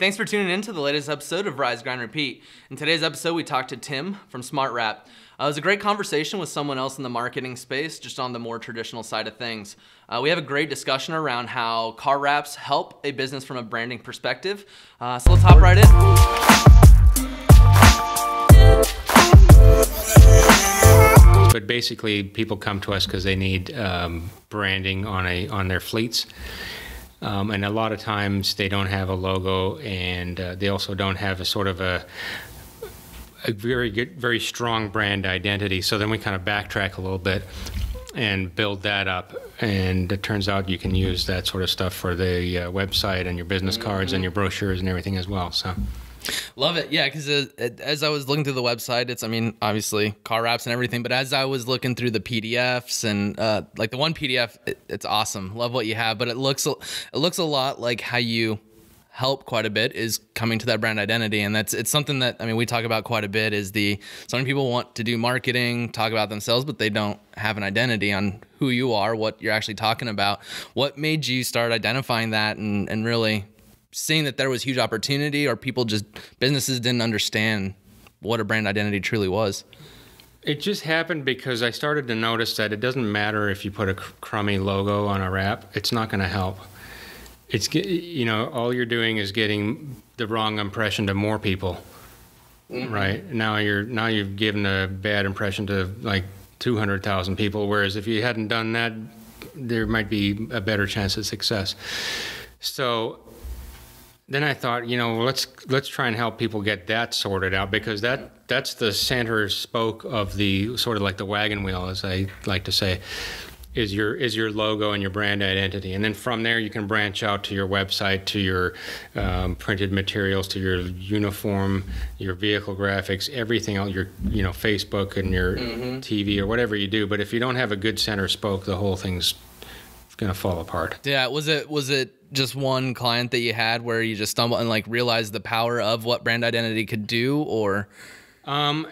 thanks for tuning in to the latest episode of Rise, Grind, Repeat. In today's episode, we talked to Tim from SmartWrap. Uh, it was a great conversation with someone else in the marketing space, just on the more traditional side of things. Uh, we have a great discussion around how car wraps help a business from a branding perspective. Uh, so let's hop right in. But basically, people come to us because they need um, branding on a on their fleets, um, and a lot of times they don't have a logo, and uh, they also don't have a sort of a a very good, very strong brand identity. So then we kind of backtrack a little bit and build that up. And it turns out you can use that sort of stuff for the uh, website and your business cards and your brochures and everything as well. So. Love it. Yeah, because uh, as I was looking through the website, it's, I mean, obviously car wraps and everything, but as I was looking through the PDFs and uh, like the one PDF, it, it's awesome. Love what you have, but it looks, it looks a lot like how you help quite a bit is coming to that brand identity and that's it's something that i mean we talk about quite a bit is the so many people want to do marketing talk about themselves but they don't have an identity on who you are what you're actually talking about what made you start identifying that and, and really seeing that there was huge opportunity or people just businesses didn't understand what a brand identity truly was. It just happened because I started to notice that it doesn't matter if you put a crummy logo on a wrap, it's not going to help. It's you know all you're doing is getting the wrong impression to more people mm-hmm. right? Now you're now you've given a bad impression to like 200,000 people whereas if you hadn't done that there might be a better chance of success. So then I thought, you know, let's let's try and help people get that sorted out because that that's the center spoke of the sort of like the wagon wheel, as I like to say is your is your logo and your brand identity, and then from there you can branch out to your website, to your um, printed materials, to your uniform, your vehicle graphics, everything else, your you know Facebook and your mm-hmm. TV or whatever you do. But if you don't have a good center spoke, the whole thing's gonna fall apart. Yeah, was it was it just one client that you had where you just stumbled and like realized the power of what brand identity could do, or? Um,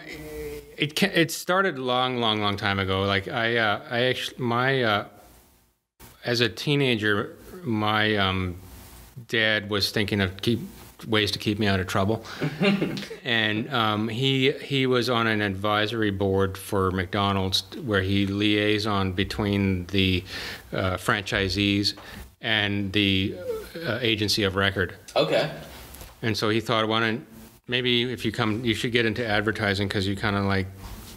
it it started long, long, long time ago. Like I, uh, I actually my uh, as a teenager, my um, dad was thinking of keep ways to keep me out of trouble, and um, he he was on an advisory board for McDonald's where he liaison between the uh, franchisees and the uh, agency of record. Okay. And so he thought, why don't maybe if you come, you should get into advertising because you kind of like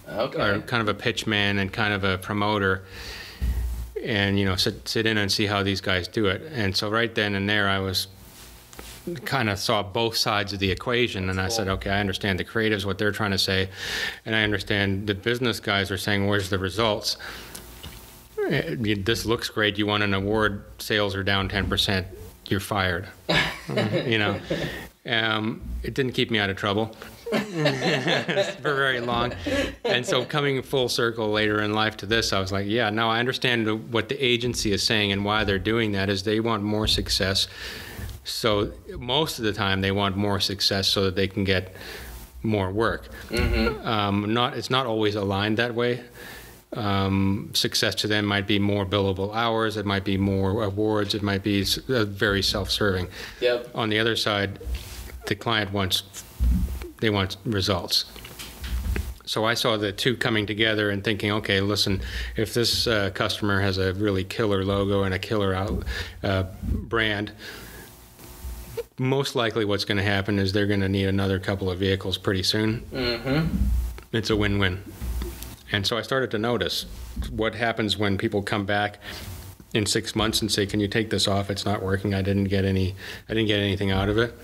okay. are kind of a pitch man and kind of a promoter, and you know sit sit in and see how these guys do it. And so right then and there, I was kind of saw both sides of the equation and I said, okay, I understand the creatives, what they're trying to say, and I understand the business guys are saying, where's the results? Eh, this looks great. You won an award, sales are down 10%, you're fired. you know, um, it didn't keep me out of trouble for very long. And so coming full circle later in life to this, I was like, yeah, now I understand what the agency is saying and why they're doing that is they want more success. So most of the time they want more success so that they can get more work. Mm-hmm. Um, not it's not always aligned that way. Um, success to them might be more billable hours. It might be more awards. It might be uh, very self-serving. Yep. On the other side, the client wants they want results. So I saw the two coming together and thinking, okay, listen, if this uh, customer has a really killer logo and a killer out, uh, brand, most likely what's going to happen is they're going to need another couple of vehicles pretty soon. Mm-hmm. It's a win-win. And so I started to notice what happens when people come back in six months and say, "Can you take this off? It's not working. I didn't get any. I didn't get anything out of it."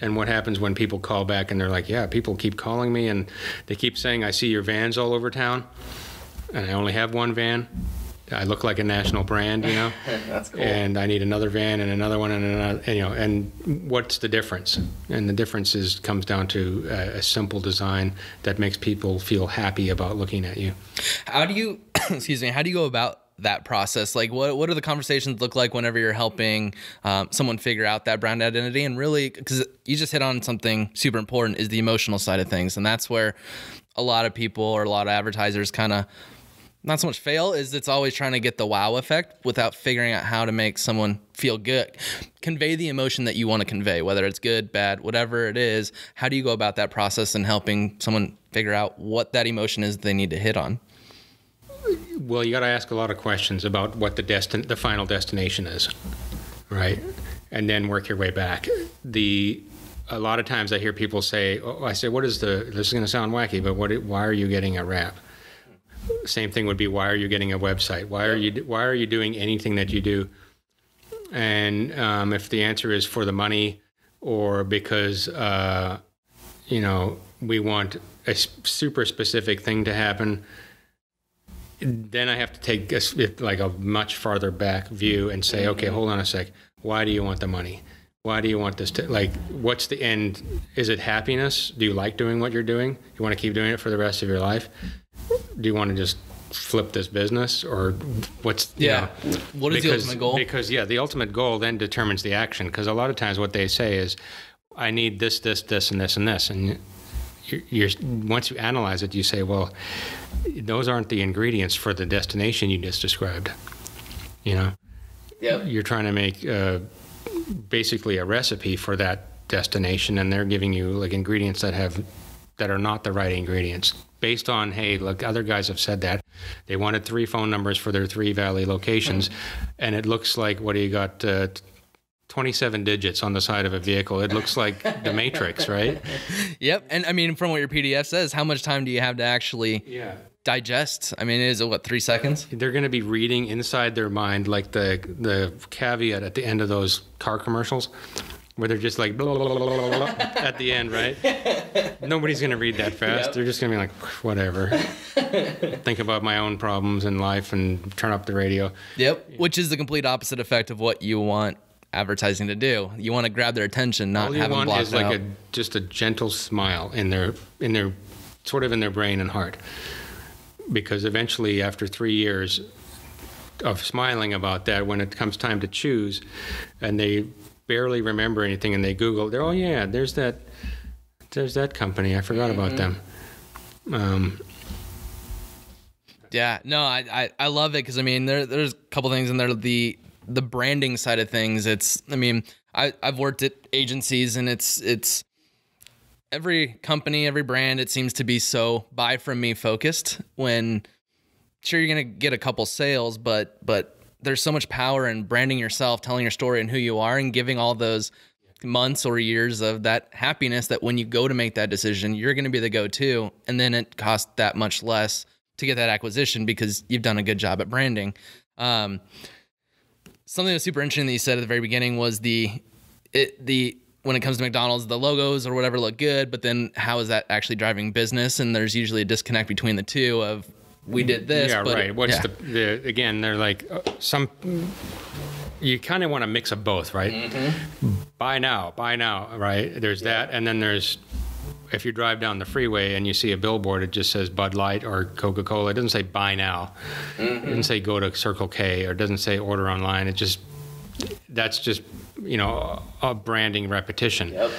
and what happens when people call back and they're like, yeah, people keep calling me and they keep saying, I see your vans all over town, and I only have one van. I look like a national brand, you know. That's cool. And I need another van and another one and another, and, you know. And what's the difference? And the difference is comes down to a, a simple design that makes people feel happy about looking at you. How do you, excuse me? How do you go about that process? Like, what what do the conversations look like whenever you're helping um, someone figure out that brand identity? And really, because you just hit on something super important, is the emotional side of things, and that's where a lot of people or a lot of advertisers kind of not so much fail is it's always trying to get the wow effect without figuring out how to make someone feel good. Convey the emotion that you want to convey whether it's good bad whatever it is. How do you go about that process and helping someone figure out what that emotion is they need to hit on? Well you got to ask a lot of questions about what the destin the final destination is right? And then work your way back. The a lot of times I hear people say, oh, I say, what is the, this is going to sound wacky, but what, why are you getting a wrap? Same thing would be, why are you getting a website? Why are you, why are you doing anything that you do? And um, if the answer is for the money or because, uh, you know, we want a super specific thing to happen, then I have to take a, like a much farther back view and say, okay, hold on a sec. Why do you want the money? why do you want this to like what's the end is it happiness do you like doing what you're doing you want to keep doing it for the rest of your life do you want to just flip this business or what's yeah. know, what is because, the ultimate goal? because yeah the ultimate goal then determines the action because a lot of times what they say is i need this this this and this and this and you're, you're once you analyze it you say well those aren't the ingredients for the destination you just described you know? Yeah you're trying to make uh, basically a recipe for that destination, and they're giving you like ingredients that have that are not the right ingredients based on hey look other guys have said that they wanted three phone numbers for their three valley locations mm-hmm. and it looks like what do you got uh, 27 digits on the side of a vehicle it looks like the matrix right yep and i mean from what your pdf says how much time do you have to actually yeah digest. I mean, is it what three seconds? They're going to be reading inside their mind, like the the caveat at the end of those car commercials, where they're just like blah, blah, blah, at the end, right? Nobody's going to read that fast. Yep. They're just going to be like, whatever. Think about my own problems in life and turn up the radio. Yep. Which is the complete opposite effect of what you want advertising to do. You want to grab their attention, not All you have want them blocked is like out. a just a gentle smile in their in their sort of in their brain and heart because eventually, after three years of smiling about that, when it comes time to choose, and they barely remember anything, and they Google, they're oh yeah, there's that, there's that company. I forgot mm-hmm. about them. Um, yeah, no, I I, I love it because I mean there there's a couple things in there. The the branding side of things, it's I mean I I've worked at agencies and it's it's every company, every brand, it seems to be so buy from me focused when sure you're going to get a couple sales, but, but there's so much power in branding yourself, telling your story and who you are and giving all those months or years of that happiness that when you go to make that decision, you're going to be the go-to. And then it costs that much less to get that acquisition because you've done a good job at branding. Um, something that's super interesting that you said at the very beginning was the, it, the, when it comes to McDonald's, the logos or whatever look good, but then how is that actually driving business? And there's usually a disconnect between the two of we did this. Yeah, right. It, What's yeah. the, the again? They're like uh, some. You kind of want to mix of both, right? Mm-hmm. Buy now, buy now, right? There's yeah. that, and then there's if you drive down the freeway and you see a billboard, it just says Bud Light or Coca Cola. It doesn't say buy now. Mm-hmm. It doesn't say go to Circle K or it doesn't say order online. It just that's just you know a branding repetition. Yep.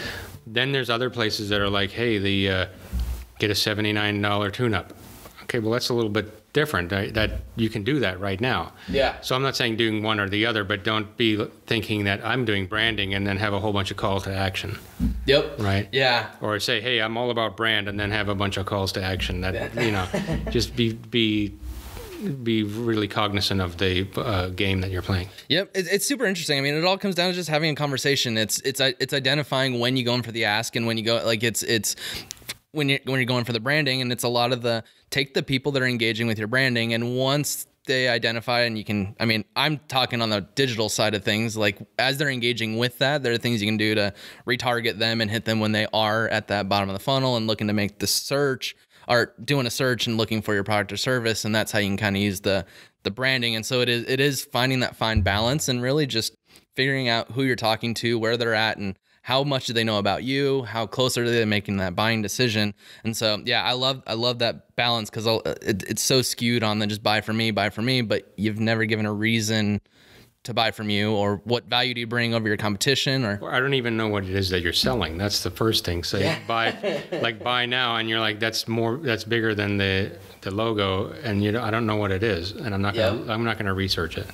Then there's other places that are like, hey, the uh, get a seventy nine dollar tune up. Okay, well that's a little bit different. I, that you can do that right now. Yeah. So I'm not saying doing one or the other, but don't be thinking that I'm doing branding and then have a whole bunch of calls to action. Yep. Right. Yeah. Or say, hey, I'm all about brand, and then have a bunch of calls to action. That you know, just be be be really cognizant of the uh, game that you're playing. Yep, it, it's super interesting. I mean, it all comes down to just having a conversation. It's it's it's identifying when you go in for the ask and when you go like it's it's when you're when you're going for the branding, and it's a lot of the take the people that are engaging with your branding, and once they identify and you can i mean i'm talking on the digital side of things like as they're engaging with that there are things you can do to retarget them and hit them when they are at that bottom of the funnel and looking to make the search or doing a search and looking for your product or service, and that's how you can kind of use the the branding. And so it is it is finding that fine balance and really just figuring out who you're talking to, where they're at, and how much do they know about you? How close are they to making that buying decision? And so, yeah, I love I love that balance because uh, it, it's so skewed on the just buy for me, buy for me, but you've never given a reason to buy from you, or what value do you bring over your competition, or I don't even know what it is that you're selling. That's the first thing. So yeah. buy, like buy now, and you're like, that's more, that's bigger than the the logo, and you know, I don't know what it is, and I'm not gonna, yep. I'm not gonna research it.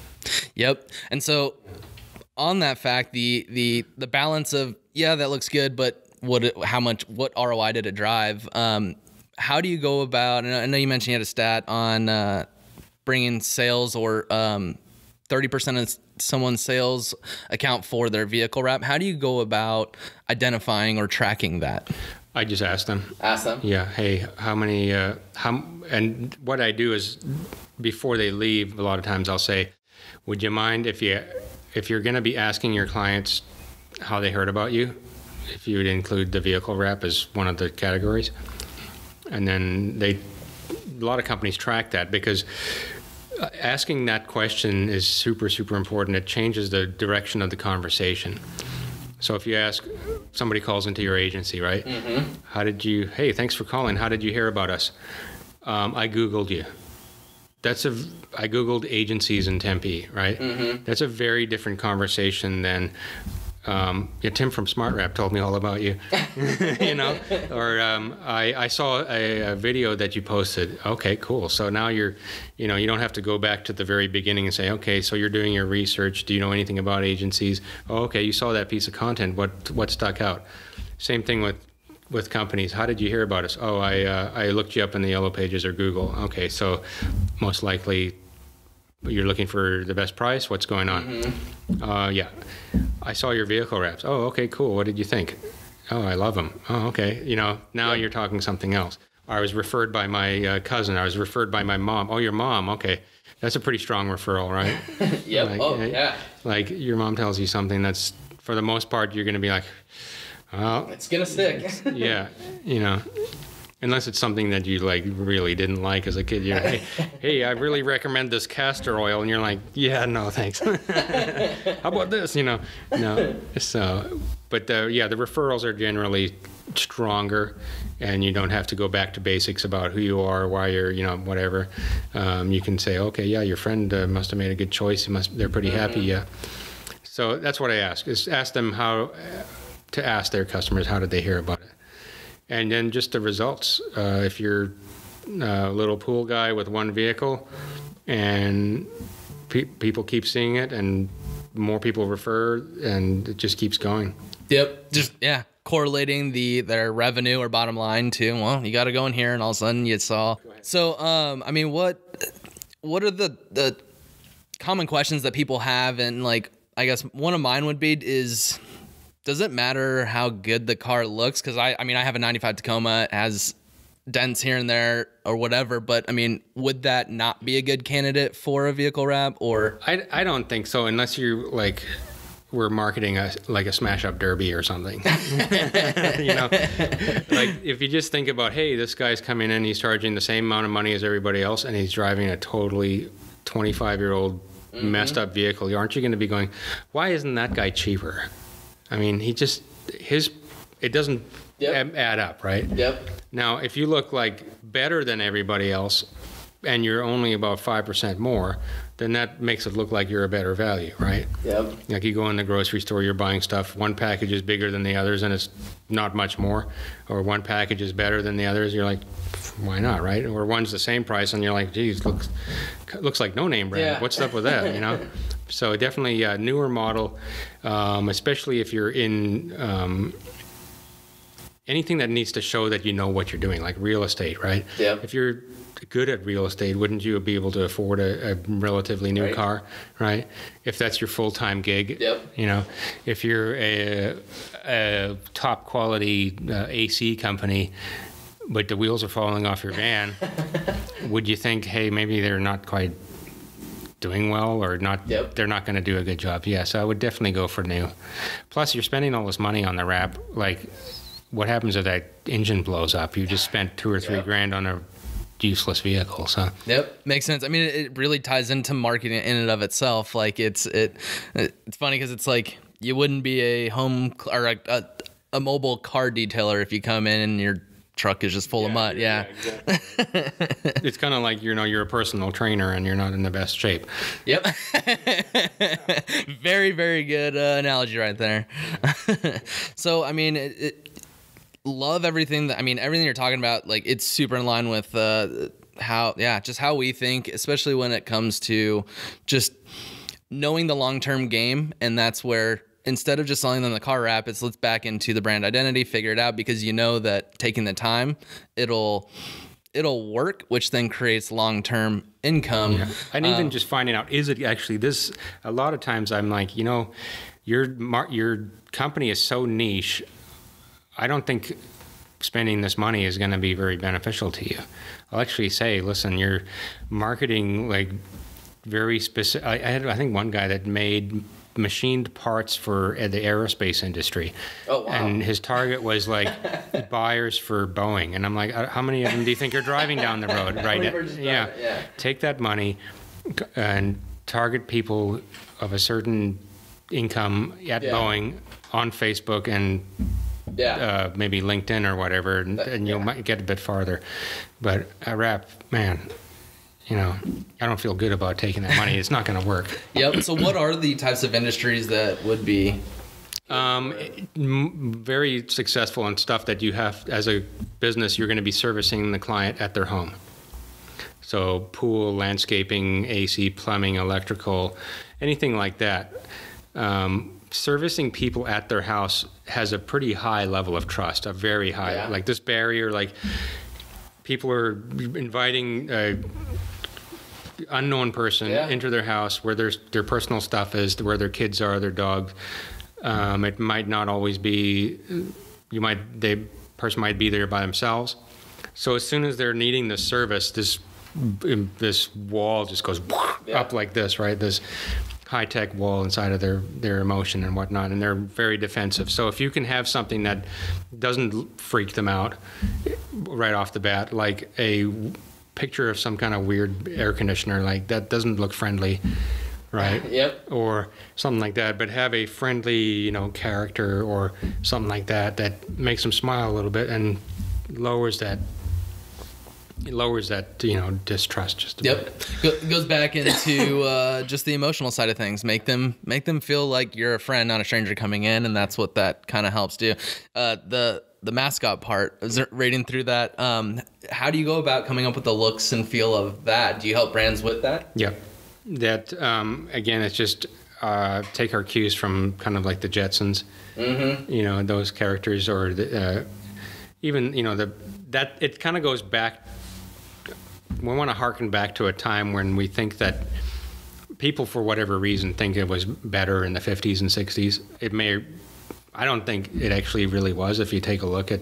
Yep. And so on that fact, the the the balance of yeah, that looks good, but what how much what ROI did it drive? Um, how do you go about? And I know you mentioned you had a stat on uh, bringing sales or um, thirty percent of someone's sales account for their vehicle wrap. How do you go about identifying or tracking that? I just ask them. Ask them. Yeah. Hey, how many? Uh, how? And what I do is, before they leave, a lot of times I'll say, "Would you mind if you, if you're going to be asking your clients how they heard about you, if you would include the vehicle wrap as one of the categories?" And then they, a lot of companies track that because uh, asking that question is super super important. It changes the direction of the conversation. So if you ask, somebody calls into your agency, right? Mm-hmm. How did you? Hey, thanks for calling. How did you hear about us? Um, I googled you. That's a. I googled agencies in Tempe, right? Mm-hmm. That's a very different conversation than um, yeah, Tim from SmartWrap told me all about you, you know, or um, I, I, saw a, a, video that you posted. Okay, cool. So now you're, you know, you don't have to go back to the very beginning and say, okay, so you're doing your research. Do you know anything about agencies? Oh, okay, you saw that piece of content. What what stuck out? Same thing with with companies. How did you hear about us? Oh, I uh, I looked you up in the yellow pages or Google. Okay, so most likely you're looking for the best price. What's going on? Mm-hmm. Uh, yeah, I saw your vehicle wraps. Oh, okay, cool. What did you think? Oh, I love them. Oh, okay. You know, now you're talking something else. I was referred by my uh, cousin. I was referred by my mom. Oh, your mom. Okay, that's a pretty strong referral, right? yep. Like, oh, yeah. Like your mom tells you something that's, for the most part, you're going to be like, well, it's gonna stick. yeah, you know unless it's something that you like really didn't like as a kid. You're hey, hey, I really recommend this castor oil, and you're like, yeah, no, thanks. How about this? You know, no. So, but the, yeah, the referrals are generally stronger, and you don't have to go back to basics about who you are, why you're, you know, whatever. Um, you can say, okay, yeah, your friend uh, must have made a good choice. Must, they're pretty happy. Mm-hmm. Yeah. So that's what I ask: is ask them how to ask their customers how did they hear about it and then just the results. Uh, if you're a little pool guy with one vehicle, and pe- people keep seeing it, and more people refer, and it just keeps going. Yep. Just yeah, correlating the their revenue or bottom line to well, you got to go in here, and all of a sudden you saw. So, um, I mean, what what are the the common questions that people have, and like I guess one of mine would be is does it matter how good the car looks? Because I, I mean, I have a 95 Tacoma, it has dents here and there or whatever, but I mean, would that not be a good candidate for a vehicle wrap or? I, I don't think so, unless you like, we're marketing a like a smash up derby or something. you know, like if you just think about, hey, this guy's coming in, he's charging the same amount of money as everybody else, and he's driving a totally 25 year old mm-hmm. messed up vehicle, aren't you going to be going, why isn't that guy cheaper? I mean, he just his it doesn't yep. add up, right? Yep. Now, if you look like better than everybody else, and you're only about five percent more, then that makes it look like you're a better value, right? Yep. Like you go in the grocery store, you're buying stuff. One package is bigger than the others, and it's not much more, or one package is better than the others. You're like, why not, right? Or one's the same price, and you're like, geez, looks looks like no name brand. Yeah. What's up with that? You know. So definitely a newer model, um, especially if you're in um, anything that needs to show that you know what you're doing, like real estate, right? Yeah. If you're good at real estate, wouldn't you be able to afford a, a relatively new right. car, right? If that's your full time gig, yep. you know, if you're a, a top quality uh, AC company, but the wheels are falling off your van, would you think, hey, maybe they're not quite doing well or not yep. they're not going to do a good job. Yeah so i would definitely go for new. Plus you're spending all this money on the wrap like what happens if that engine blows up? You just spent two or three yep. grand on a useless vehicle so. Yep. Makes sense. I mean it really ties into marketing in and of itself. Like it's it it's funny because it's like you wouldn't be a home or a, a, a mobile car detailer if you come in and you're truck is just full of mud. Yeah. exactly. it's kind of like you know you're a personal trainer and you're not in the best shape. Yep. very, very good uh, analogy right there. so, I mean, it, it, love everything that, I mean, everything you're talking about, like, it's super in line with uh, how, yeah, just how we think, especially when it comes to just knowing the long term game. And that's where, instead of just selling them the car wrap, it's let's back into the brand identity, figure it out because you know that taking the time, it'll it'll work, which then creates long term income. Yeah. And even um, just finding out is it actually this? A lot of times I'm like, you know, your your company is so niche. I don't think spending this money is going to be very beneficial to you. I'll actually say, listen, you're marketing like very specific. I, I had I think one guy that made machined parts for uh, the aerospace industry. Oh, wow. And his target was like buyers for Boeing. And I'm like, uh, how many of them do you think are driving down the road right now? Yeah. yeah. Take that money and target people of a certain income at yeah. Boeing on Facebook and yeah. Uh, maybe LinkedIn or whatever, and, and you'll yeah. get a bit farther. But a wrap, man, you know, I don't feel good about taking that money. It's not going to work. Yep. So, what are the types of industries that would be? Um, very successful in stuff that you have as a business. You're going to be servicing the client at their home. So, pool, landscaping, AC, plumbing, electrical, anything like that. Um, servicing people at their house has a pretty high level of trust, a very high. Yeah. Like this barrier, like people are inviting. Uh, unknown person yeah. into their house where their their personal stuff is, where their kids are, their dog. Um, it might not always be. You might the person might be there by themselves. So as soon as they're needing the service, this this wall just goes yeah. up like this, right? This high tech wall inside of their their emotion and whatnot, and they're very defensive. So if you can have something that doesn't freak them out right off the bat, like a picture of some kind of weird air conditioner like that doesn't look friendly right yep or something like that but have a friendly you know character or something like that that makes them smile a little bit and lowers that it lowers that you know distrust just a yep. bit. goes back into uh, just the emotional side of things. Make them make them feel like you're a friend, not a stranger coming in, and that's what that kind of helps do. Uh, the the mascot part, rating through that. Um, how do you go about coming up with the looks and feel of that? Do you help brands with that? Yeah, that um, again, it's just uh, take our cues from kind of like the Jetsons. Mm-hmm. You know, those characters, or the, uh, even you know the that it kind of goes back. We want to harken back to a time when we think that people, for whatever reason, think it was better in the 50s and 60s. It may I don't think it actually really was. If you take a look at,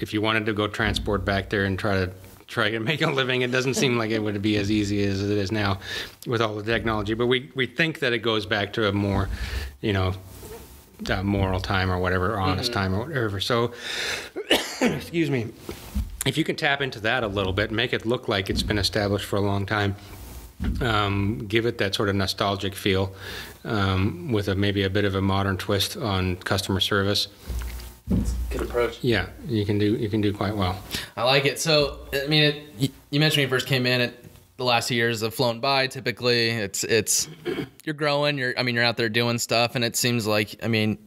if you wanted to go transport back there and try to try to make a living, it doesn't seem like it would be as easy as it is now with all the technology. But we we think that it goes back to a more, you know, moral time or whatever, honest mm-hmm. time or whatever. So, excuse me. If you can tap into that a little bit, make it look like it's been established for a long time, um, give it that sort of nostalgic feel um, with a, maybe a bit of a modern twist on customer service. Good approach. Yeah, you can do you can do quite well. I like it. So, I mean, it, you mentioned when you first came in, it, the last years have flown by. Typically, it's it's you're growing. You're I mean, you're out there doing stuff, and it seems like I mean,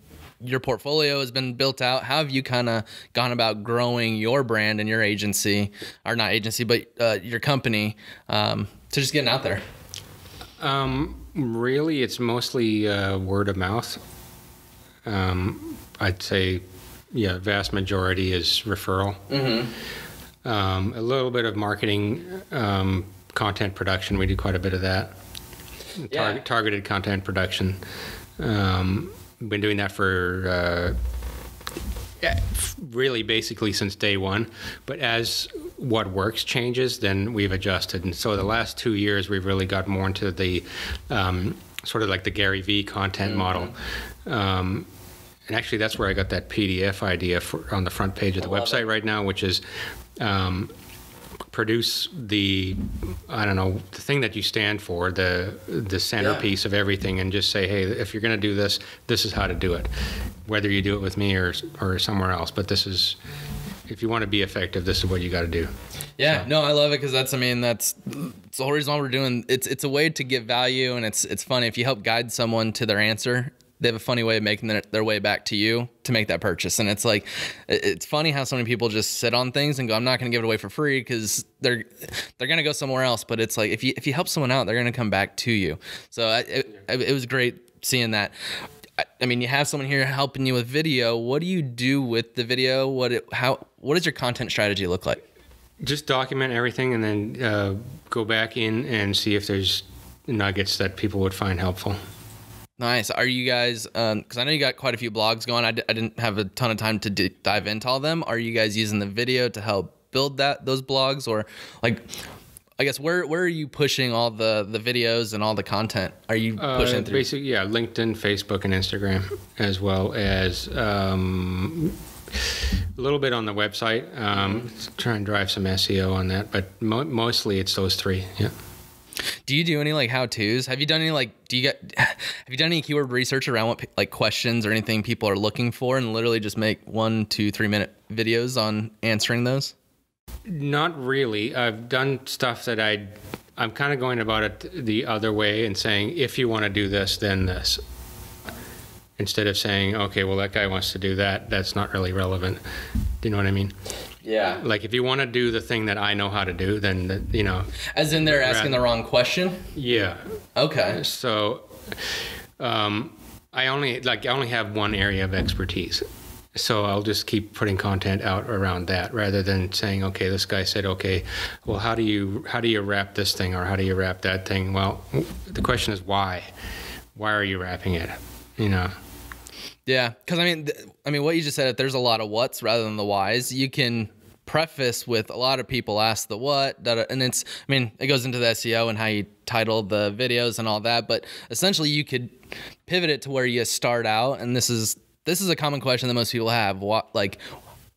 your portfolio has been built out. How have you kind of gone about growing your brand and your agency, or not agency, but uh, your company, um, to just getting out there? Um, really, it's mostly uh, word of mouth. Um, I'd say, yeah, vast majority is referral. Mm-hmm. Um, a little bit of marketing, um, content production. We do quite a bit of that. Tar- yeah. Targeted content production. Um, been doing that for uh, really basically since day one. But as what works changes, then we've adjusted. And so the last two years, we've really got more into the um, sort of like the Gary Vee content mm-hmm. model. Um, and actually, that's where I got that PDF idea for, on the front page of the website it. right now, which is um, produce the I don't know the thing that you stand for, the the centerpiece yeah. of everything, and just say, hey, if you're going to do this, this is how to do it, whether you do it with me or or somewhere else. But this is if you want to be effective, this is what you got to do. Yeah, so. no, I love it because that's I mean that's it's the whole reason why we're doing it's it's a way to get value and it's it's funny if you help guide someone to their answer they have a funny way of making their, their, way back to you to make that purchase. And it's like, it's funny how so many people just sit on things and go, I'm not going to give it away for free because they're, they're going to go somewhere else. But it's like, if you, if you help someone out, they're going to come back to you. So it, it was great seeing that. I mean, you have someone here helping you with video. What do you do with the video? What, it, how, what does your content strategy look like? Just document everything and then uh, go back in and see if there's nuggets that people would find helpful. Nice. Are you guys? Because um, I know you got quite a few blogs going. I d- I didn't have a ton of time to d- dive into all of them. Are you guys using the video to help build that those blogs, or like? I guess where where are you pushing all the the videos and all the content? Are you uh, pushing through? Basically, yeah, LinkedIn, Facebook, and Instagram, as well as um, a little bit on the website. Um. Try and drive some SEO on that, but mo- mostly it's those three. Yeah. Do you do any like how tos? Have you done any like do you get have you done any keyword research around what like questions or anything people are looking for and literally just make one, two, three minute videos on answering those? Not really. I've done stuff that I I'm kind of going about it the other way and saying if you want to do this, then this. Instead of saying, okay, well that guy wants to do that, that's not really relevant. Do you know what I mean? Yeah. Like if you want to do the thing that I know how to do, then you know. As in they're asking the wrong question. Yeah. Okay. So, um, I only like I only have one area of expertise, so I'll just keep putting content out around that rather than saying, okay, this guy said, okay, well, how do you how do you wrap this thing or how do you wrap that thing? Well, the question is why. Why are you wrapping it? You know. Yeah, because I mean, th- I mean, what you just said. If there's a lot of what's rather than the whys, you can preface with a lot of people ask the what, and it's, I mean, it goes into the SEO and how you title the videos and all that, but essentially you could pivot it to where you start out, and this is this is a common question that most people have. What like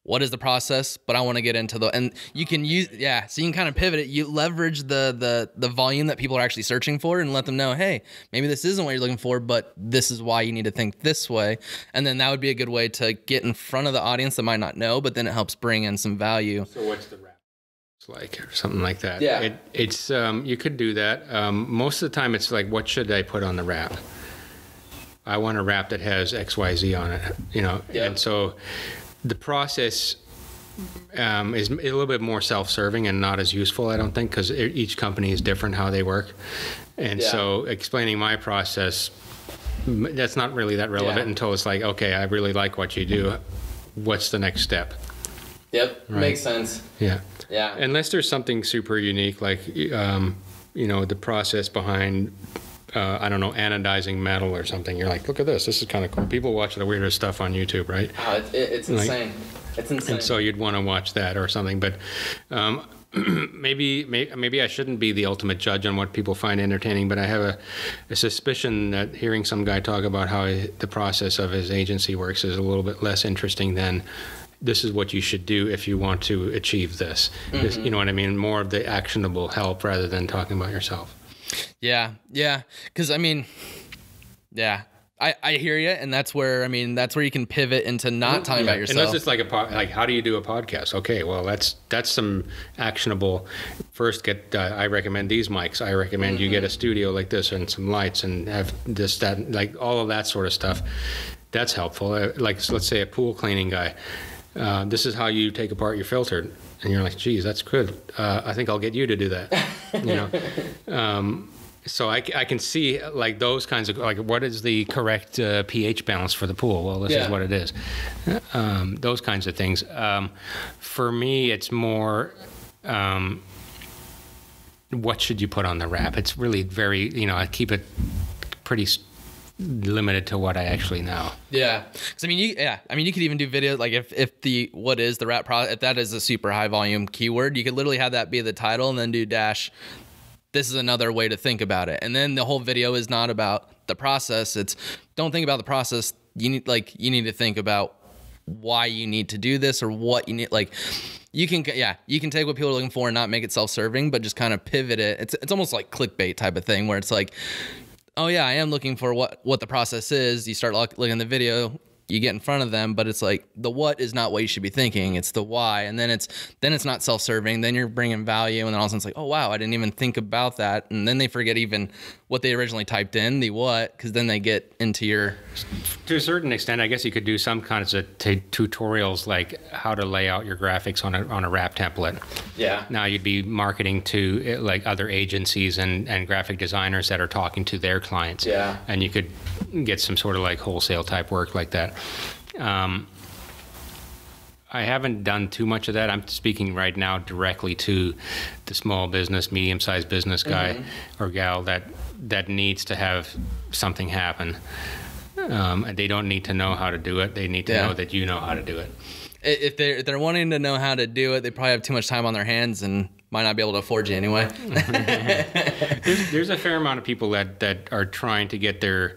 what is the process but i want to get into the and you can use yeah so you can kind of pivot it. You leverage the the the volume that people are actually searching for and let them know hey maybe this isn't what you're looking for but this is why you need to think this way. And then that would be a good way to get in front of the audience that might not know but then it helps bring in some value. So what's the wrap like or something like that? Yeah. It, it's um, you could do that. Um, most of the time it's like what should i put on the wrap i want a wrap that has xyz on it you know? Yeah. and so the process um, is a little bit more self-serving and not as useful, I don't think, because each company is different how they work, and yeah. so explaining my process that's not really that relevant yeah. until it's like, okay, I really like what you do. What's the next step? Yep, right? makes sense. Yeah, yeah. Unless there's something super unique, like um, you know the process behind uh, I don't know, anodizing metal or something. You're like, look at this. This is kind of cool. People watch the weirdest stuff on YouTube, right? Oh, it, it, it's like, insane. It's insane. And so you'd want to watch that or something. But um, maybe, maybe I shouldn't be the ultimate judge on what people find entertaining. But I have a, a suspicion that hearing some guy talk about how he, the process of his agency works is a little bit less interesting than this is what you should do if you want to achieve this. Mm-hmm. this. You know what I mean? More of the actionable help rather than talking about yourself. Yeah, yeah. Because I mean, yeah, I, I hear you, and that's where I mean that's where you can pivot into not talking yeah. about yourself. And that's just like a pod, like how do you do a podcast? Okay, well that's that's some actionable. First, get uh, I recommend these mics. I recommend mm-hmm. you get a studio like this and some lights and have this that like all of that sort of stuff. That's helpful. Uh, like let's say a pool cleaning guy. Uh, this is how you take apart your filter and you're like, geez, that's good. Uh, I think I'll get you to do that. you know, um, so I, I can see like those kinds of like what is the correct uh, pH balance for the pool? Well, this yeah. is what it is. Um, those kinds of things. Um, for me, it's more. Um, what should you put on the wrap? It's really very, you know, I keep it pretty limited to what I actually know. Yeah, because I mean, you, yeah, I mean, you could even do videos like if if the what is the wrap product if that is a super high volume keyword, you could literally have that be the title and then do dash. This is another way to think about it, and then the whole video is not about the process. It's don't think about the process. You need like you need to think about why you need to do this or what you need like you can yeah you can take what people are looking for and not make it self-serving but just kind of pivot it it's, it's almost like clickbait type of thing where it's like oh yeah, I am looking for what what the process is. You start look, looking at the video, you get in front of them, but it's like the what is not what you should be thinking. It's the why, and then it's then it's not self-serving. Then you're bringing value, and then all of a sudden it's like, oh wow, I didn't even think about that, and then they forget even what they originally typed in, the what, because then they get into your. To a certain extent, I guess you could do some kinds of t- tutorials like how to lay out your graphics on a on a wrap template. Yeah. Now you'd be marketing to eh, like other agencies and and graphic designers that are talking to their clients. Yeah. And you could get some sort of like wholesale type work like that. Um, I haven't done too much of that. I'm speaking right now directly to the small business, medium-sized business guy Mm-hmm. or gal that that needs to have something happen. Um, and they don't need to know how to do it. They need to Yeah. know that you know how to do it. If they're if they're wanting to know how to do it, they probably have too much time on their hands and might not be able to afford you anyway. There's, there's a fair amount of people that, that are trying to get their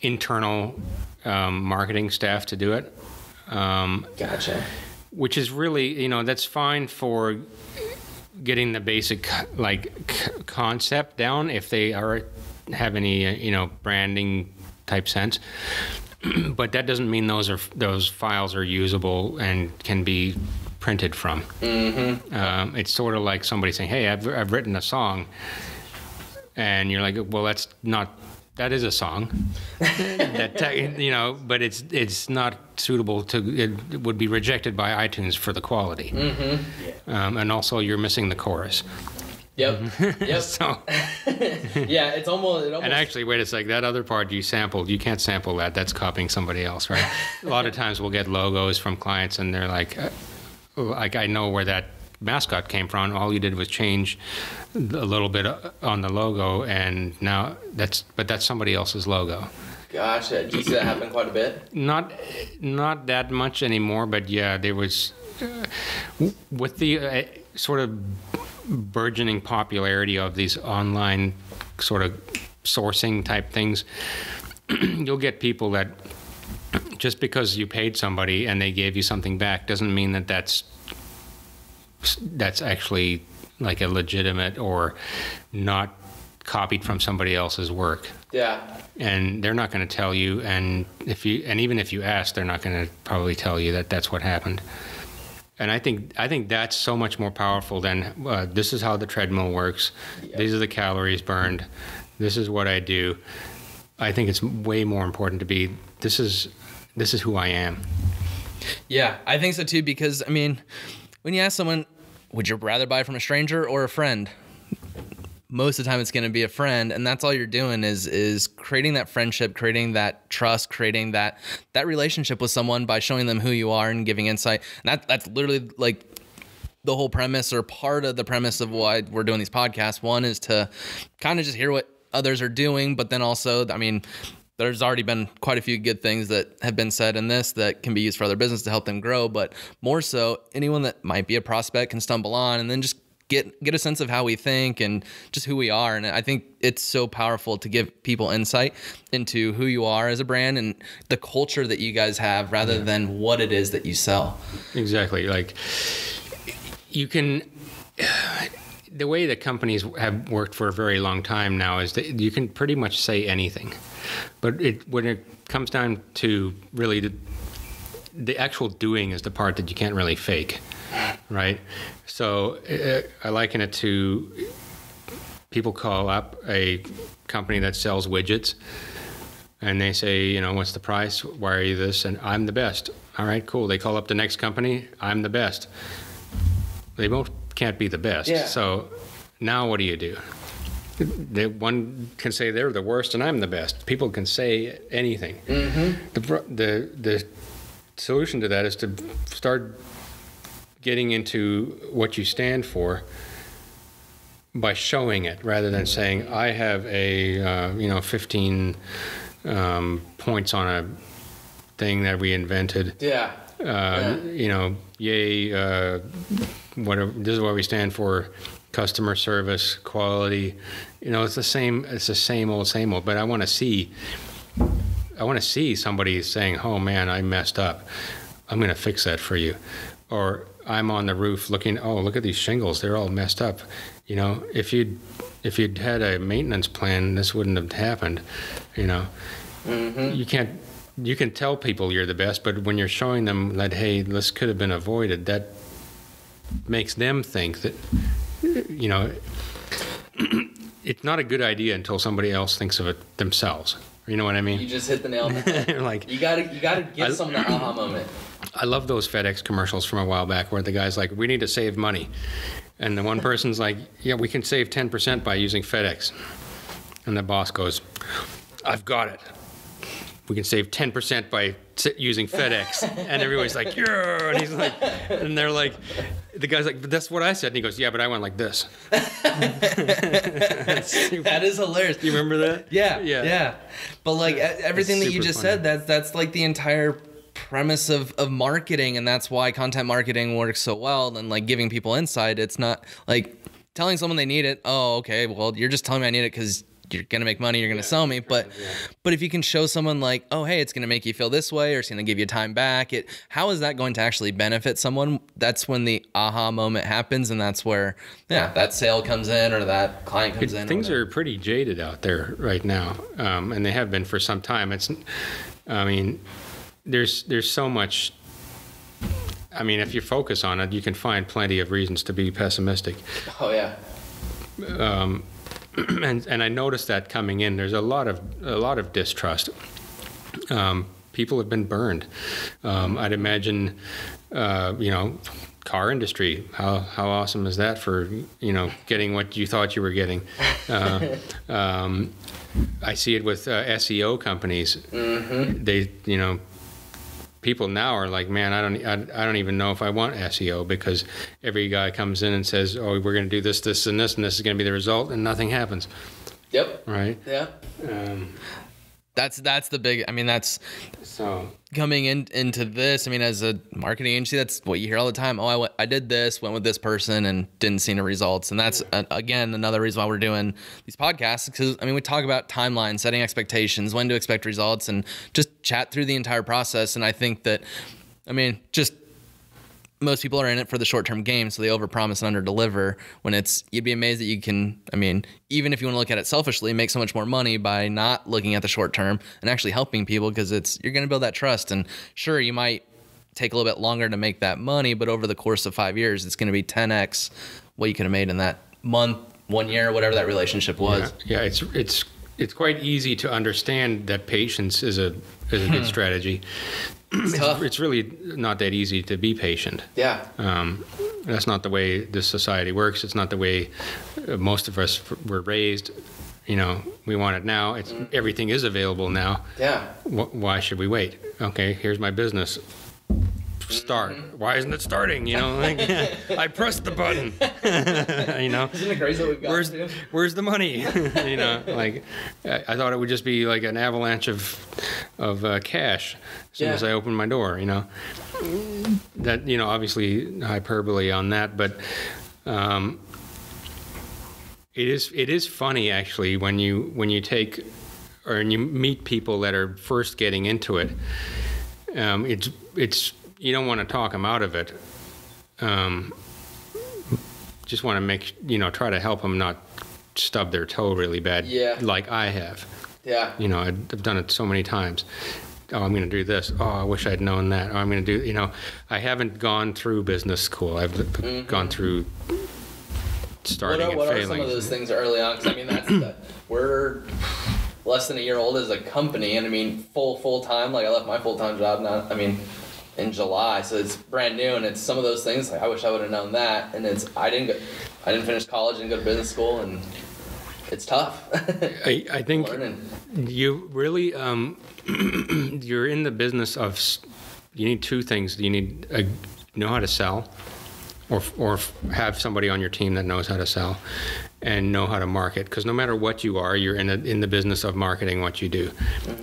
internal um, marketing staff to do it. Um, Gotcha. which is really you know that's fine for getting the basic like c- concept down if they are have any uh, you know branding type sense but that doesn't mean those are those files are usable and can be printed from mm-hmm. um, it's sort of like somebody saying hey I've, I've written a song and you're like well that's not that is a song that te- you know but it's it's not suitable to it would be rejected by itunes for the quality mm-hmm. um, and also you're missing the chorus Yep. Yep. so yeah, it's almost it almost and actually wait a sec that other part you sampled you can't sample that that's copying somebody else right a lot of times we'll get logos from clients and they're like uh, like i know where that mascot came from all you did was change a little bit on the logo and now that's but that's somebody else's logo Gotcha. Do you see that happen quite a bit? Not, not that much anymore, but yeah, there was uh, with the uh, sort of burgeoning popularity of these online sort of sourcing type things. You'll get people that just because you paid somebody and they gave you something back doesn't mean that that's that's actually like a legitimate or not copied from somebody else's work. Yeah. and they're not going to tell you and if you and even if you ask they're not going to probably tell you that that's what happened. And i think i think that's so much more powerful than uh, this is how the treadmill works. These are the calories burned. This is what i do. I think it's way more important to be this is this is who i am. Yeah, I think so too because I mean, when you ask someone, would you rather buy from a stranger or a friend? Most of the time it's going to be a friend and that's all you're doing is is creating that friendship, creating that trust, creating that that relationship with someone by showing them who you are and giving insight. And that that's literally like the whole premise or part of the premise of why we're doing these podcasts. One is to kind of just hear what others are doing, but then also, I mean, there's already been quite a few good things that have been said in this that can be used for other business to help them grow. But more so, anyone that might be a prospect can stumble on and then just get get a sense of how we think and just who we are. And I think it's so powerful to give people insight into who you are as a brand and the culture that you guys have rather than what it is that you sell. Exactly. Like you can. The way that companies have worked for a very long time now is that you can pretty much say anything, but it, when it comes down to really the, the actual doing is the part that you can't really fake, right? So uh, I liken it to people call up a company that sells widgets and they say, you know, what's the price? Why are you this? And I'm the best. All right, cool. They call up the next company. I'm the best. They both can't be the best. Yeah. So now what do you do? They, one can say they're the worst and I'm the best. People can say anything. The, the, the solution to that is to start getting into what you stand for by showing it rather than saying I have a uh, you know 15 um, points on a thing that we invented. Yeah. Uh, You know, yay! Uh, whatever. This is what we stand for: customer service, quality. You know, it's the same. It's the same old, same old. But I want to see. I want to see somebody saying, "Oh man, I messed up. I'm going to fix that for you," or I'm on the roof looking. Oh, look at these shingles. They're all messed up. You know, if you'd if you'd had a maintenance plan, this wouldn't have happened. You know, you can't you can tell people you're the best, but when you're showing them that hey, this could have been avoided, that makes them think that you know it's not a good idea until somebody else thinks of it themselves. You know what I mean? You just hit the nail on the head. like you gotta you gotta give I- someone that aha moment. I love those FedEx commercials from a while back where the guy's like, "We need to save money," and the one person's like, "Yeah, we can save ten percent by using FedEx," and the boss goes, "I've got it. We can save ten percent by s- using FedEx," and everybody's like, "Yeah," and he's like, and they're like, the guy's like, "But that's what I said," and he goes, "Yeah, but I went like this." That is hilarious. You remember that? Yeah, Yeah. yeah, But like everything that you just funny. said, that's that's like the entire premise of of marketing, and that's why content marketing works so well. And like giving people insight, it's not like telling someone they need it. Oh, okay. Well, you're just telling me I need it because you're gonna make money. You're gonna sell me. But but if you can show someone like, oh, hey, it's gonna make you feel this way, or it's gonna give you time back. It how is that going to actually benefit someone? That's when the aha moment happens, and that's where yeah, that sale comes in or that client comes in. Things are pretty jaded out there right now, um, and they have been for some time. It's, I mean, there's there's so much. I mean, if you focus on it, you can find plenty of reasons to be pessimistic. oh yeah. and and I noticed that coming in, there's a lot of a lot of distrust. Um, people have been burned. Um, I'd imagine, uh, you know, car industry. How how awesome is that for you know getting what you thought you were getting? Uh, um, I see it with uh, SEO companies. They you know. People now are like, man, I don't, I, I don't even know if I want SEO because every guy comes in and says, oh, we're going to do this, this, and this, and this is going to be the result, and nothing happens, Yep. right? Yeah. Um, That's that's the big. I mean, that's so coming in into this. I mean, as a marketing agency, that's what you hear all the time. Oh, I went, I did this, went with this person, and didn't see any results. And that's uh, again another reason why we're doing these podcasts. Because I mean, we talk about timelines, setting expectations, when to expect results, and just chat through the entire process. And I think that, I mean, just most people are in it for the short term game, so they overpromise and underdeliver. When it's, you'd be amazed that you can. I mean, even if you want to look at it selfishly, make so much more money by not looking at the short term and actually helping people because it's you're going to build that trust. And sure, you might take a little bit longer to make that money, but over the course of five years, it's going to be 10x what you could have made in that month, one year, whatever that relationship was. yeah, yeah, it's it's it's quite easy to understand that patience is a is a good hmm. strategy. It's. It's really not that easy to be patient. Yeah. Um, that's not the way this society works. It's not the way uh, most of us f- were raised. You know, we want it now. It's everything is available now. Yeah. Wh- why should we wait? Okay, here's my business. Start. Why isn't it starting? You know, like, I pressed the button. you know, Isn't it crazy what we've got where's where's the money? you know, like I, I thought it would just be like an avalanche of of uh, cash as soon Yeah. as I opened my door. You know, that you know obviously hyperbole on that, but um, it is it is funny actually when you when you take or when you meet people that are first getting into it. Um, it's it's you don't want to talk them out of it. Um, just want to make you know try to help them not stub their toe really bad Yeah. like I have. Yeah. You know, I've done it so many times. Oh, I'm going to do this. Oh, I wish I'd known that. Oh, I'm going to do, you know, I haven't gone through business school. I've gone through What starting are, and what are some of those things early on? Because I mean, that's the, we're less than a year old as a company, and I mean, full full time. Like I left my full time job now. I mean, in July, so it's brand new, and it's some of those things. Like I wish I would have known that, and it's I didn't go, I didn't finish college, didn't go to business school, and it's tough. I, I think Learning. you really, um, you're in the business of, you need two things. You need uh know how to sell or, or have somebody on your team that knows how to sell and know how to market. Because no matter what you are, you're in, a, in the business of marketing what you do.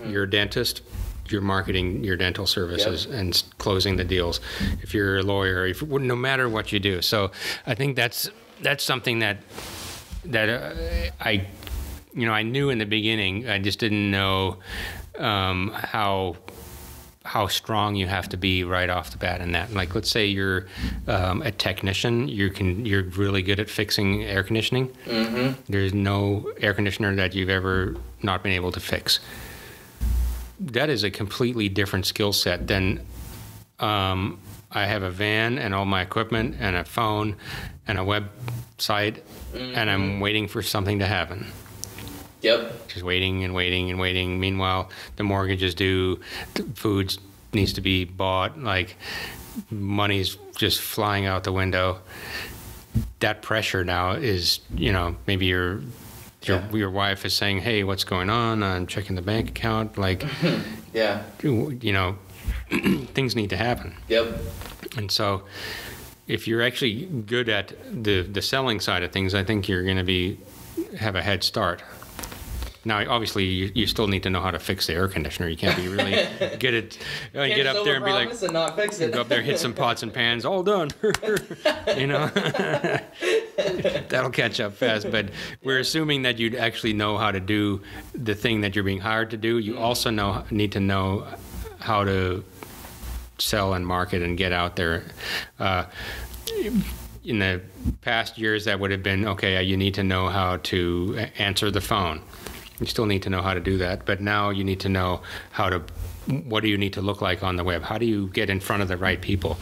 You're a dentist, you're marketing your dental services and closing the deals. If you're a lawyer, if, no matter what you do. So I think that's that's something that that uh, I, you know, I knew in the beginning. I just didn't know um, how how strong you have to be right off the bat in that. Like, let's say you're um, a technician, you can you're really good at fixing air conditioning. Mm-hmm. There's no air conditioner that you've ever not been able to fix. That is a completely different skill set than um, I have a van and all my equipment and a phone and a website, and I'm waiting for something to happen. Yep. Just waiting and waiting and waiting. Meanwhile, the mortgage is due, the food needs to be bought, like money's just flying out the window. That pressure now is, you know, maybe your your Yeah. your wife is saying, "Hey, what's going on? I'm checking the bank account." Like, Yeah. you know, things need to happen. Yep. And so, if you're actually good at the the selling side of things, I think you're going to be have a head start. Now, obviously, you, you still need to know how to fix the air conditioner. You can't be really good at uh, get up there and be like, and not fix it. go up there, hit some pots and pans, all done. you know, that'll catch up fast. But we're assuming that you'd actually know how to do the thing that you're being hired to do. You also know need to know how to sell and market and get out there. Uh, in the past years, that would have been okay. You need to know how to answer the phone. You still need to know how to do that, but now you need to know how to. What do you need to look like on the web? How do you get in front of the right people?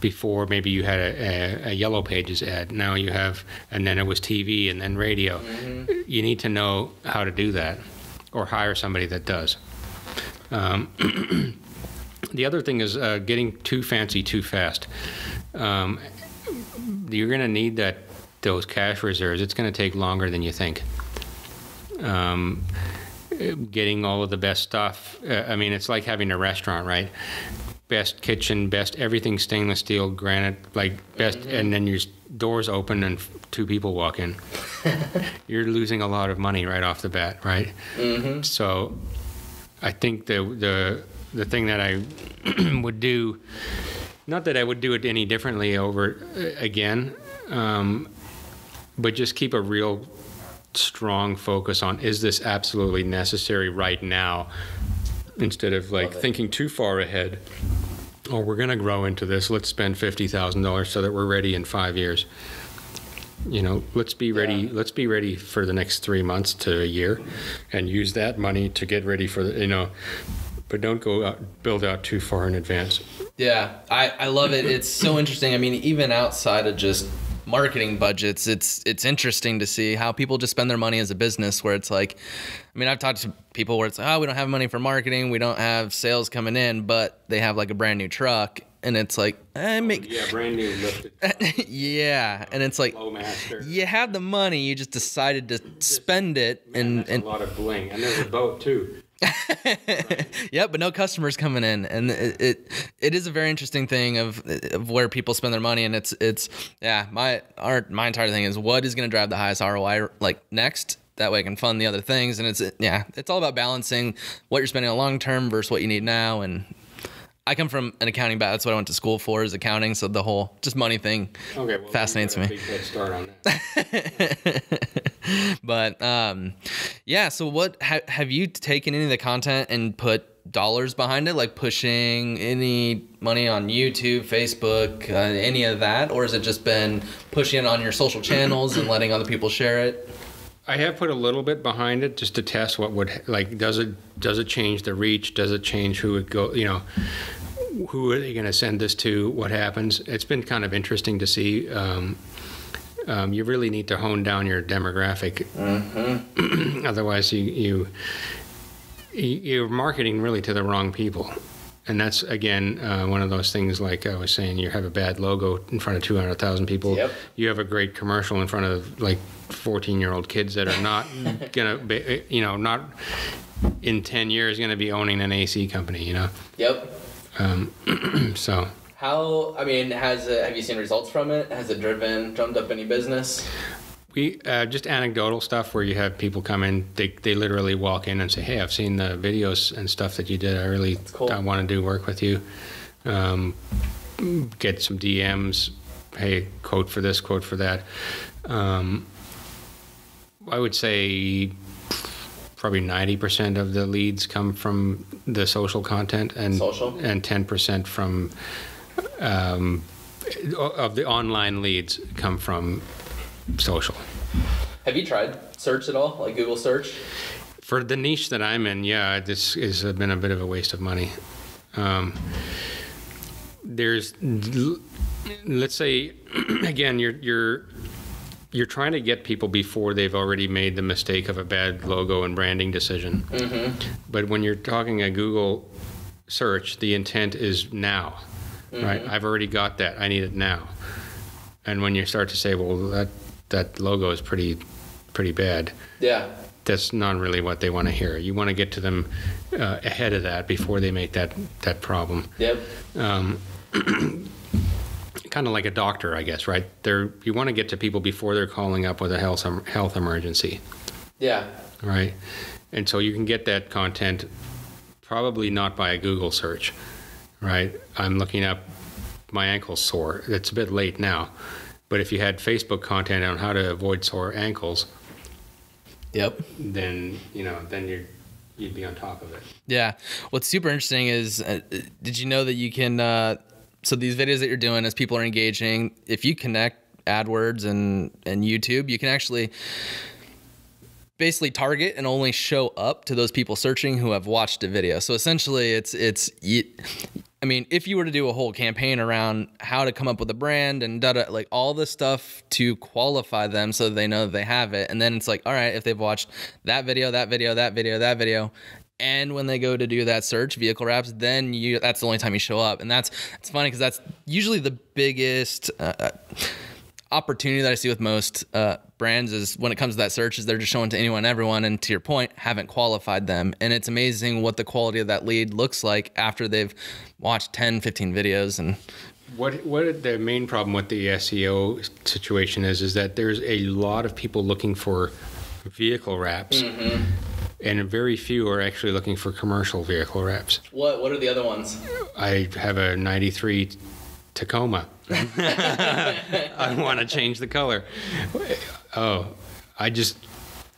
Before maybe you had a, a, a yellow pages ad. Now you have, and then it was TV and then radio. You need to know how to do that, or hire somebody that does. Um, the other thing is uh, getting too fancy too fast. Um, you're going to need that those cash reserves. It's going to take longer than you think. Um, getting all of the best stuff. Uh, I mean, it's like having a restaurant, right? Best kitchen, best everything stainless steel, granite, like best, and then your doors open and f- two people walk in. You're losing a lot of money right off the bat, right? Mm-hmm. So, I think the the the thing that I would do, not that I would do it any differently over uh, again, um, but just keep a real strong focus on is this absolutely necessary right now, instead of like thinking too far ahead. Oh, we're going to grow into this. Let's spend fifty thousand dollars so that we're ready in five years. You know, let's be ready. Yeah. Let's be ready for the next three months to a year, and use that money to get ready for the. You know, but don't go out, build out too far in advance. Yeah, I, I love it. It's so interesting. I mean, even outside of just marketing budgets, it's it's interesting to see how people just spend their money as a business. Where it's like, I mean, I've talked to people where it's like, oh, we don't have money for marketing, we don't have sales coming in, but they have like a brand new truck, and it's like, eh, make, Yeah, brand new lifted yeah, and it's like. You had the money, you just decided to spend it, and, and a lot of bling, and there's a boat too. Yep, but no customers coming in, and it, it it is a very interesting thing of of where people spend their money, and it's it's yeah. My our my entire thing is what is going to drive the highest ROI like next. That way, I can fund the other things, and it's yeah, it's all about balancing what you're spending on long term versus what you need now. And I come from an accounting background. That's what I went to school for is accounting. So the whole just money thing Okay, well, Fascinates me. Start on that. but um, yeah. So what ha- have you taken any of the content and put dollars behind it, like pushing any money on YouTube, Facebook, uh, any of that, or has it just been pushing it on your social channels and letting other people share it? I have put a little bit behind it just to test what would like. Does it does it change the reach? Does it change who it go? You know, who are they going to send this to? What happens? It's been kind of interesting to see. Um, um, you really need to hone down your demographic. Otherwise, you, you you- you're marketing really to the wrong people. And that's again uh, one of those things. Like I was saying, you have a bad logo in front of two hundred thousand people. Yep. You have a great commercial in front of like fourteen-year-old kids that are not gonna, be, you know, not in ten years gonna be owning an AC company. You know, Yep. Um, so How? I mean, has it, have you seen results from it? Has it driven, drummed up any business? We uh, just anecdotal stuff where you have people come in, they, they literally walk in and say, "Hey, I've seen the videos and stuff that you did. I really cool. I want to do work with you." Um, get some DMs. Hey, quote for this, quote for that. Um, I would say probably ninety percent of the leads come from the social content, and Social? and ten percent from um, of the online leads come from social. Have you tried search at all, like Google search? for the niche that I'm in, yeah, this has been a bit of a waste of money. Um, there's, let's say, again, you're you're you're trying to get people before they've already made the mistake of a bad logo and branding decision. Mm-hmm. But when you're talking a Google search, the intent is now, mm-hmm. right? I've already got that. I need it now. And when you start to say, well, that that logo is pretty pretty bad. Yeah. That's not really what they want to hear. You want to get to them uh, ahead of that before they make that that problem. Yep. Um, kind of like a doctor, I guess, right? They're you want to get to people before they're calling up with a health health emergency. Yeah. Right. And so you can get that content probably not by a Google search, right? I'm looking up my ankle's sore. It's a bit late now. But if you had Facebook content on how to avoid sore ankles, yep, then you know, then you're you'd be on top of it. Yeah. What's super interesting is, uh, did you know that you can? Uh, so these videos that you're doing, as people are engaging, if you connect AdWords and and YouTube, you can actually basically target and only show up to those people searching who have watched a video. So essentially, it's it's I mean, if you were to do a whole campaign around how to come up with a brand and da da like all the stuff to qualify them so they know they have it, and then it's like, all right, if they've watched that video, that video, that video, that video, and when they go to do that search vehicle wraps then you that's the only time you show up. And that's it's funny because that's usually the biggest uh, uh opportunity that I see with most uh, brands is when it comes to that search is they're just showing to anyone everyone. And to your point haven't qualified them. And it's amazing what the quality of that lead looks like after they've watched 10 15 videos and what what the main problem with the SEO situation is is that there's a lot of people looking for vehicle wraps. Mm-hmm. And very few are actually looking for commercial vehicle wraps what what are the other ones I have a 93 Tacoma I want to change the color. Oh, I just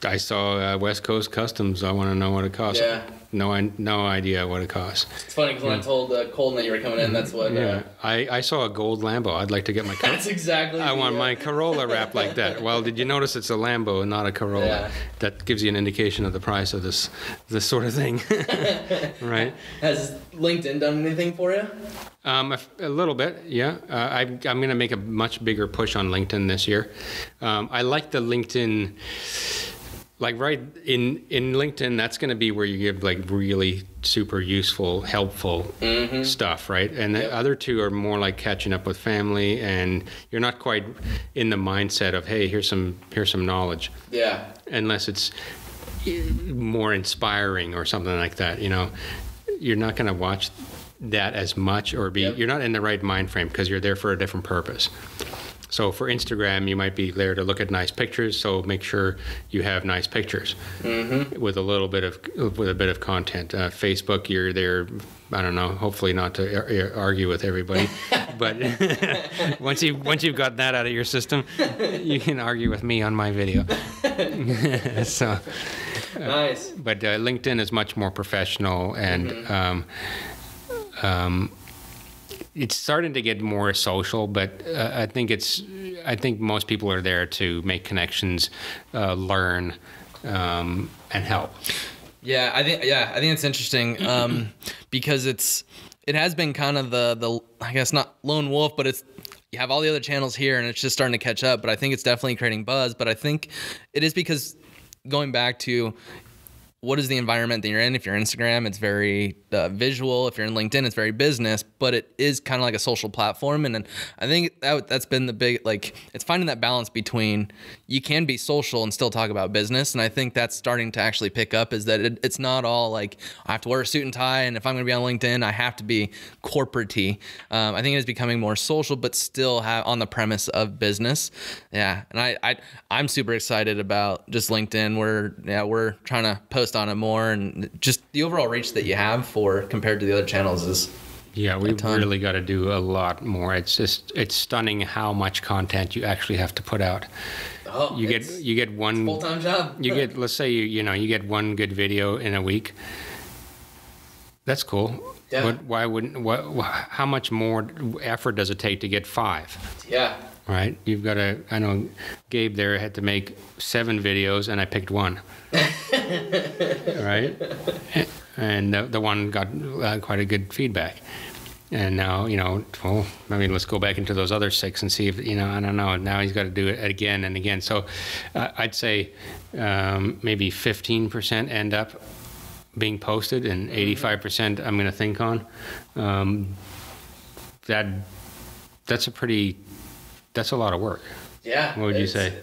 I saw uh, West Coast Customs. I want to know what it costs. Yeah. No, I no idea what it costs. It's funny because when I told uh, Colton that you were coming in, that's what. Uh, yeah, uh, I, I saw a gold Lambo. I'd like to get my. Car- that's exactly. I want my Corolla wrapped like that. Well, did you notice it's a Lambo and not a Corolla? Yeah. That gives you an indication of the price of this this sort of thing, right? Has LinkedIn done anything for you? Um, a, a, little bit, yeah. Uh, I, am going to make a much bigger push on LinkedIn this year. Um, I like the LinkedIn, like right in in LinkedIn. That's going to be where you give like really super useful, helpful mm-hmm. stuff, right? And the other two are more like catching up with family, and you're not quite in the mindset of hey, here's some here's some knowledge. Yeah. Unless it's more inspiring or something like that, you know, you're not going to watch that as much or be yep. you're not in the right mind frame because you're there for a different purpose. So for Instagram, you might be there to look at nice pictures. So make sure you have nice pictures mm-hmm. with a little bit of with a bit of content. Uh, Facebook, you're there. I don't know. Hopefully not to argue with everybody, but once you once you've got that out of your system, you can argue with me on my video. so nice. but uh, LinkedIn is much more professional and. Mm-hmm. Um, um, it's starting to get more social, but uh, I think it's I think most people are there to make connections, uh, learn, um, and help. Yeah, I think yeah, I think it's interesting um, because it's it has been kind of the the I guess not lone wolf, but it's you have all the other channels here and it's just starting to catch up. But I think it's definitely creating buzz. But I think it is because going back to what is the environment that you're in? If you're Instagram, it's very uh, visual. If you're in LinkedIn, it's very business, but it is kind of like a social platform. And, I think that, that's been the big, like, it's finding that balance between you can be social and still talk about business. And I think that's starting to actually pick up is that it, it's not all like, I have to wear a suit and tie. And if I'm going to be on LinkedIn, I have to be corporate um, I think it is becoming more social, but still have on the premise of business. Yeah. And I, I, I'm super excited about just LinkedIn. We're, yeah, we're trying to post on it more, and just the overall reach that you have for compared to the other channels is. Yeah, we've really got to do a lot more. It's just it's stunning how much content you actually have to put out. Oh, you get you get one full time job. you get let's say you you know you get one good video in a week. That's cool. Yeah. What, why wouldn't? What, how much more effort does it take to get five? Yeah. Right. You've got to. I know Gabe there had to make seven videos, and I picked one. right. And the, the one got uh, quite a good feedback. And now, you know, well, I mean, let's go back into those other six and see if, you know, I don't know. Now he's got to do it again and again. So uh, I'd say um, maybe 15% end up being posted and 85% I'm going to think on. Um, that That's a pretty, that's a lot of work. Yeah. What would you say?